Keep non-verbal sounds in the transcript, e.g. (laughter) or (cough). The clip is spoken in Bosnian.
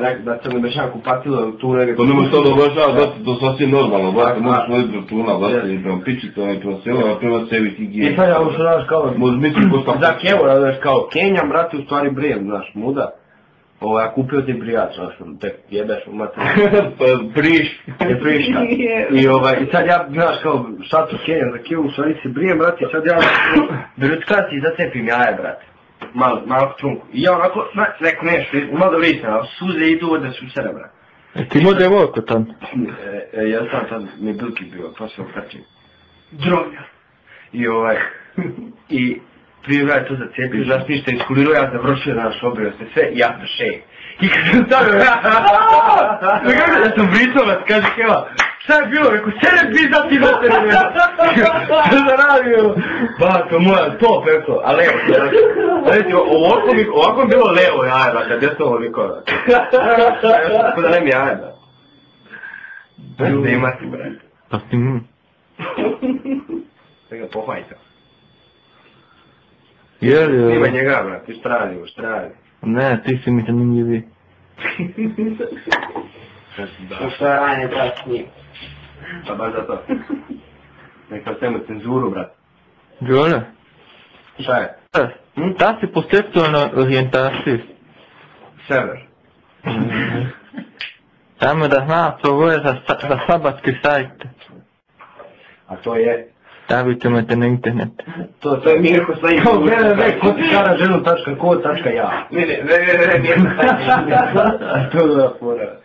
Rekao da se ne mešam kupatilo tu negdje. To nema što da obašava, da to sasvim normalno, da Tako, možeš da. voditi računa, da se i prema pičicama i prema selama, prema sebi I higijeni. sad ja ušao, znaš, kao... Možeš misliti ko sam... Za kevo, znaš, kao Kenjam, brate, u stvari brijem, znaš, muda. Ovo, ja kupio ti brijač, znaš, tek jebeš u materiju. (laughs) Pa priš. je friška. (laughs) I, ovaj, I sad ja, znaš, kao, šta tu Kenjam za kevu, u stvari se brijem, brate, i sad ja, (laughs) berutkati i zacepim jaje, brate. Malo, malo trunku. I ja onako, znaš, neko nešto, malo da lisne, ali suze idu da su sere, brate. E, ti imao devojku tam? E, e, ja sam tad mi bilki bio, pa se okačim. Droga. I ovaj, (laughs) i prije ja to zacepio, znaš ništa, iskulirao ja završio, znaš, obrio se sve, ja sam šej. I kad sam stavio, (laughs) (laughs) ja sam brisao vas, kaže Keva, šta je bilo, rekao, sere pizda ti da se ne Šta sam radio? Ba, to moja, top, rekao, a levo, znači, znači, ovako mi, ovako mi bilo levo jaje, brate, a desno ovoliko, brate. Tako da ne mi jaje, brate. Bez da imati, brate. Pa ti mu. Da ga pohvajte. Jel, Ima jel? njega, brate, šta radi, šta radi. Ne, ti si mi zanimljivi. (laughs) da. Poštovanje, brat, njim. Pa baš zato. Neka vsemu cenzuru, brat. Đole. Šta je? Hm? Ta si postetkovna orijentacij. Sever. Tamo (laughs) da zna pogoje za, za sabatski sajt. A to je? Stavite me te na internet. To, to je Mirko Sajin. Kao www.karaženu.ko.ja Ne, ne, www.mirko Sajin. (laughs) To je da fora.